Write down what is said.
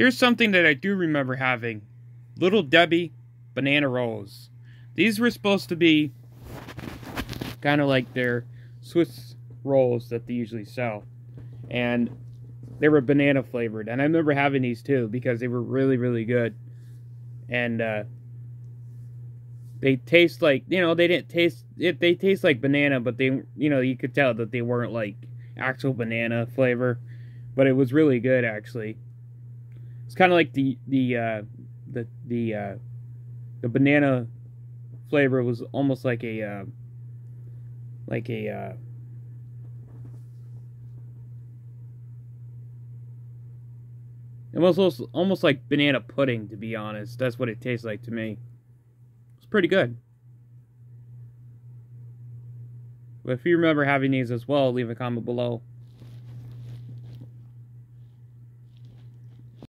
Here's something that I do remember having. Little Debbie banana rolls. These were supposed to be kind of like their Swiss rolls that they usually sell. And they were banana flavored. And I remember having these too because they were really, really good. And uh, they taste like, you know, they didn't taste, it, they taste like banana, but they, you know, you could tell that they weren't like actual banana flavor. But it was really good actually. It's kind of like the, the, uh, the, the, uh, the banana flavor was almost like a, uh, like a, uh, It was almost like banana pudding, to be honest. That's what it tastes like to me. It's pretty good. But if you remember having these as well, leave a comment below.